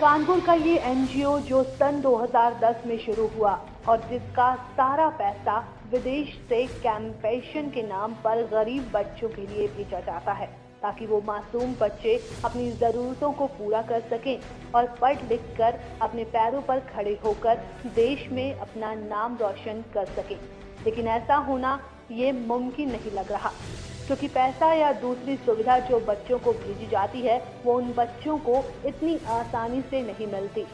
कानपुर का ये एनजीओ जो सन 2010 में शुरू हुआ और जिसका सारा पैसा विदेश से कैंपेशन के नाम पर गरीब बच्चों के लिए भेजा जाता है, ताकि वो मासूम बच्चे अपनी ज़रूरतों को पूरा कर सकें और पढ़ लिख कर अपने पैरों पर खड़े होकर देश में अपना नाम रोशन कर सकें। लेकिन ऐसा होना ये मुमकिन नहीं लग रहा। क्योंकि पैसा या दूसरी सुविधा जो बच्चों को भेजी जाती है, वो उन बच्चों को इतनी आसानी से नहीं मिलती।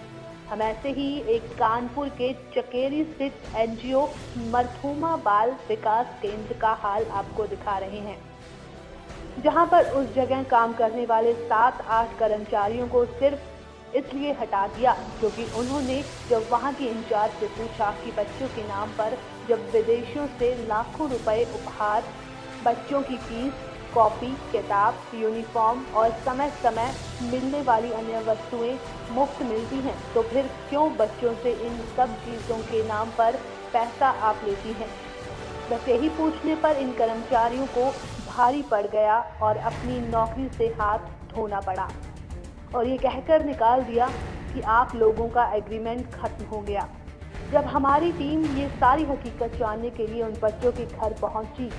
हम ऐसे ही एक कानपुर के चकेरी स्थित एनजीओ मरथुमा बाल विकास केंद्र का हाल आपको दिखा रहे हैं। जहाँ पर उस जगह काम करने वाले सात आठ कर्मचारियों को सिर्फ़ इसलिए हटा दिया क्योंकि उन्होंने जब वहाँ की इंचार्ज से पूछा कि बच्चों के नाम पर जब विदेशों से लाखों रुपए उपहार बच्चों की फ़ीस, कॉपी, किताब, यूनिफॉर्म और समय समय मिलने वाली अन्य वस्तुएँ मुफ़्त मिलती हैं। तो फिर क्यों बच्चों से इन सब चीज़ों के नाम पर पैसा आप लेती हैं? बस यही पूछने पर इन कर्मचारियों को भारी पड़ गया और अपनी नौकरी से हाथ धोना पड़ा। और ये कहकर निकाल दिया कि आप लोगों का एग्रीमेंट खत्म हो गया। जब हमारी टीम ये सारी हकीकत जानने के लिए उन बच्चों के घर पहुँची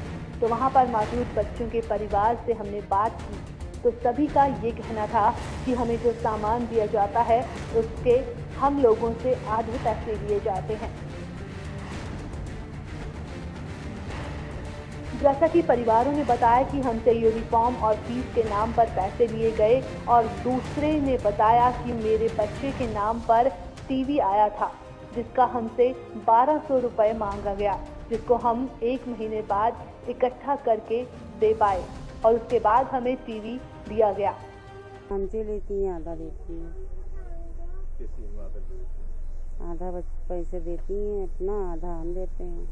तो वहाँ पर मौजूद बच्चों के परिवार से हमने बात की। तो सभी का ये कहना था कि हमें जो सामान दिया जाता है, उसके हम लोगों से आधे पैसे लिए जाते हैं। जैसा कि परिवारों ने बताया कि हमसे यूनिफॉर्म और फ़ीस के नाम पर पैसे लिए गए और दूसरे ने बताया कि मेरे बच्चे के नाम पर टीवी आया था, जिसका हमसे बारह सौ मांगा गया। जिसको हम एक महीने बाद इकट्ठा करके दे पाए और उसके बाद हमें टीवी दिया गया। हमसे लेती हैं आधा देती हैं? आधा पैसे देती हैं अपना आधा हम देते हैं।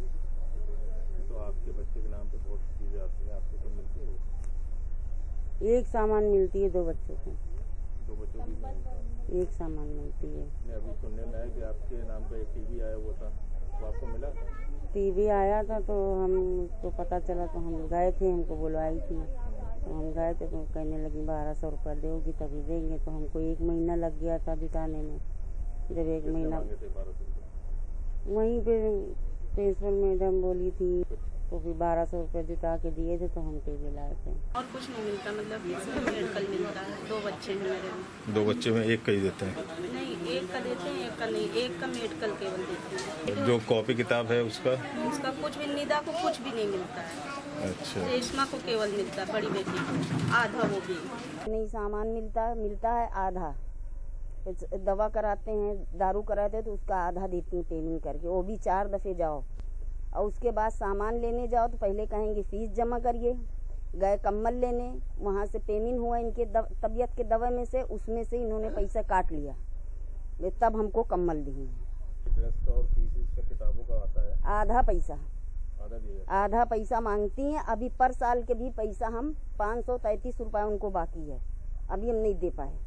तो आपके बच्चे के नाम पे बहुत चीज़ें आती हैं आपको तो मिलती है? एक सामान मिलती है दो बच्चों को। दो बच्चों की एक सामान मिलती है। नहीं अभी सुनने में आया कि आपके नाम पे एक टीवी आया हुआ था। तो आपको मिला? टीवी आया था तो हम हमको पता चला तो हम गए थे हमको बुलवाई थी। तो हम गए थे तो कहने लगी बारह सौ रुपया दोगी तभी देंगे। तो हमको एक महीना लग गया था बिताने में। जब एक महीना वहीं पे प्रिंसिपल मैडम बोली थी तो फिर बारह सौ रुपये जुटा के दिए थे तो हम टीवी लाए थे। और कुछ नहीं मिलता मतलब मेडिकल मिलता है। दो बच्चे हैं मेरे। दो बच्चे में एक का ही देते हैं। नहीं एक का देते हैं एक का नहीं। एक का मेडिकल केवल देते हैं। जो कॉपी किताब है उसका? उसका कुछ भी निदा को कुछ भी नहीं मिलता है। अच्छा। रेशमा को केवल मिलता है बड़ी बेटी को। आधा वो भी। नहीं सामान मिलता मिलता है आधा। दवा कराते हैं दारू कराते हैं तो उसका आधा देती हैं पेमेंट करके। वो भी चार दफ़े जाओ। और उसके बाद सामान लेने जाओ तो पहले कहेंगे फ़ीस जमा करिए। गए कम्बल लेने वहाँ से पेमेंट हुआ इनके तबीयत के दवा में से उसमें से इन्होंने पैसा काट लिया। वे तब हमको कम्बल दिए ड्रेस का और फ़ीस का किताबों का आता है? आधा पैसा। आधा पैसा मांगती हैं। अभी पर साल के भी पैसा हम पाँच सौ तैंतीस रुपये उनको बाकी है। अभी हम नहीं दे पाए।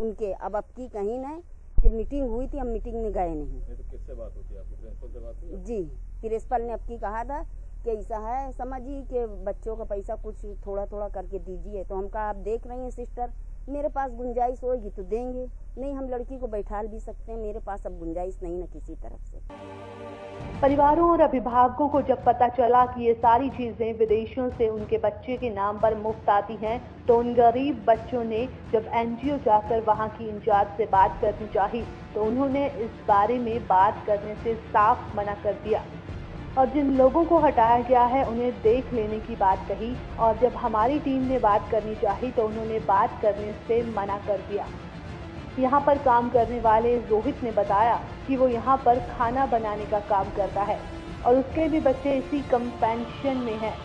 उनके अब अब की कहीं नहीं कि मीटिंग हुई थी हम मीटिंग में गए नहीं। तो बात होती है, आपकी प्रिंसिपल से बात हुई? जी, प्रिंसिपल ने अब की कहा था कि ऐसा है, समझिए कि बच्चों का पैसा कुछ थोड़ा थोड़ा करके दीजिए तो हम कहा, आप देख रही हैं, सिस्टर मेरे पास गुंजाइश होगी तो देंगे। नहीं, हम लड़की को बैठा भी सकते हैं। मेरे पास अब गुंजाइश नहीं ना किसी तरफ़ से। परिवारों और अभिभावकों को जब पता चला कि ये सारी चीज़ें विदेशों से उनके बच्चे के नाम पर मुफ़्त आती हैं तो उन गरीब बच्चों ने जब एनजीओ जाकर वहाँ की इंचार्ज से बात करनी चाही तो उन्होंने इस बारे में बात करने से साफ़ मना कर दिया। और जिन लोगों को हटाया गया है, उन्हें देख लेने की बात कही। और जब हमारी टीम ने बात करनी चाही तो उन्होंने बात करने से मना कर दिया। यहाँ पर काम करने वाले रोहित ने बताया कि वो यहाँ पर खाना बनाने का काम करता है, और उसके भी बच्चे इसी कंपेंशन में हैं।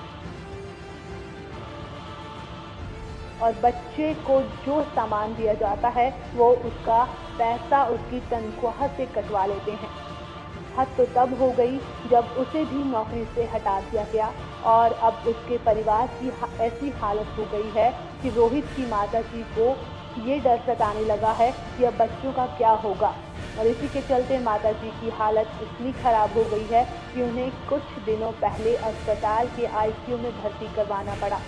और बच्चे को जो सामान दिया जाता है, वो उसका पैसा उसकी तनख्वाह से कटवा लेते हैं। हद तो तब हो गई जब उसे भी नौकरी से हटा दिया गया और अब उसके परिवार की ऐसी हालत हो गई है कि रोहित की माता जी को ये डर सताने लगा है कि अब बच्चों का क्या होगा। और इसी के चलते माता जी की हालत इतनी खराब हो गई है कि उन्हें कुछ दिनों पहले अस्पताल के आईसीयू में भर्ती करवाना पड़ा।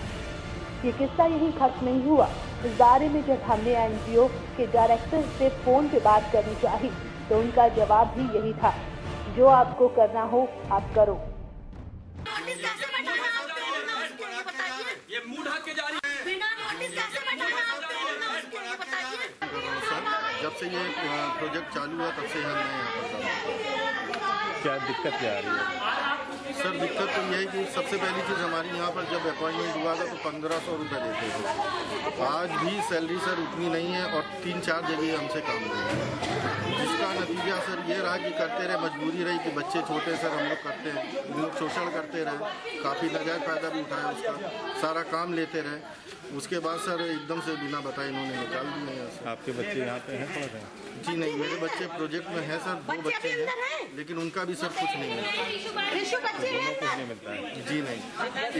ये किस्सा यही खत्म नहीं हुआ। इस बारे में जब हमने एनजीओ के डायरेक्टर से फ़ोन पे बात करनी चाही तो उनका जवाब भी यही था जो आपको करना हो आप करो। ये के है बिना नोटिस कैसे जब से ये प्रोजेक्ट चालू हुआ तब से हम यहाँ पर क्या दिक्कत क्या आ रही है? सर दिक्कत तो ये है कि सबसे पहली चीज़ हमारी यहाँ पर जब अपॉइंटमेंट हुआ था तो पंद्रह सौ रुपये देते थे। आज भी सैलरी सर उतनी नहीं है और तीन चार जगह हमसे काम ले रहे हैं। जिसका नतीजा सर ये रहा कि करते रहे मजबूरी रही कि बच्चे छोटे सर हम लोग करते हैं हम लोग शोषण करते रहे काफ़ी नजायज फ़ायदा भी उठाया उसका सारा काम लेते रहे। उसके बाद सर एकदम से बिना बताए इन्होंने निकाल दिए यहाँ से। आपके बच्चे यहाँ पे हैं पढ़ रहे हैं? जी नहीं मेरे बच्चे प्रोजेक्ट में हैं सर दो बच्चे हैं लेकिन उनका भी सर कुछ नहीं है। जी नहीं।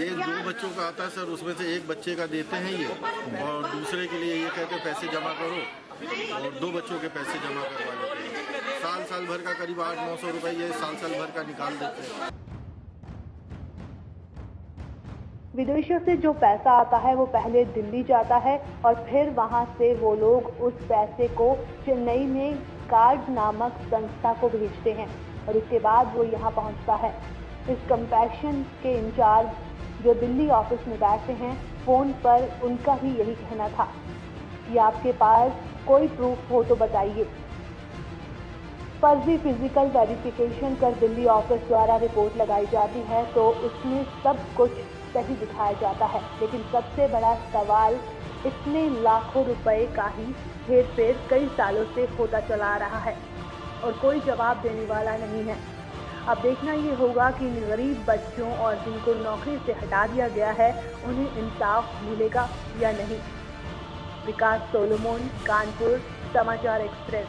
एक दो बच्चों का आता है सर, उसमें से एक बच्चे का देते हैं ये। और दूसरे के लिए ये कहते पैसे जमा करो। और दो बच्चों के पैसे जमा करवा लेते हैं। साल साल भर का करीब आठ नौ सौ रुपये ये साल साल भर का निकाल देते हैं। विदेशों से जो पैसा आता है, वो पहले दिल्ली जाता है और फिर वहाँ से वो लोग उस पैसे को चेन्नई में कार्ड नामक संस्था को भेजते हैं और उसके बाद वो यहाँ पहुँचता है। इस कंपैशन के इंचार्ज जो दिल्ली ऑफ़िस में बैठे हैं फ़ोन पर उनका भी यही कहना था। कि आपके पास कोई प्रूफ हो तो बताइए। फर्जी फ़िज़िकल वेरिफिकेशन कर दिल्ली ऑफ़िस द्वारा रिपोर्ट लगाई जाती है तो उसमें सब कुछ सही दिखाया जाता है। लेकिन सबसे बड़ा सवाल इतने लाखों रुपए का ही हेर फेर कई सालों से होता चला रहा है और कोई जवाब देने वाला नहीं है। अब देखना ये होगा कि इन गरीब बच्चों और जिनको नौकरी से हटा दिया गया है, उन्हें इंसाफ मिलेगा या नहीं? विकास सोलोमोन, कानपुर, समाचार एक्सप्रेस।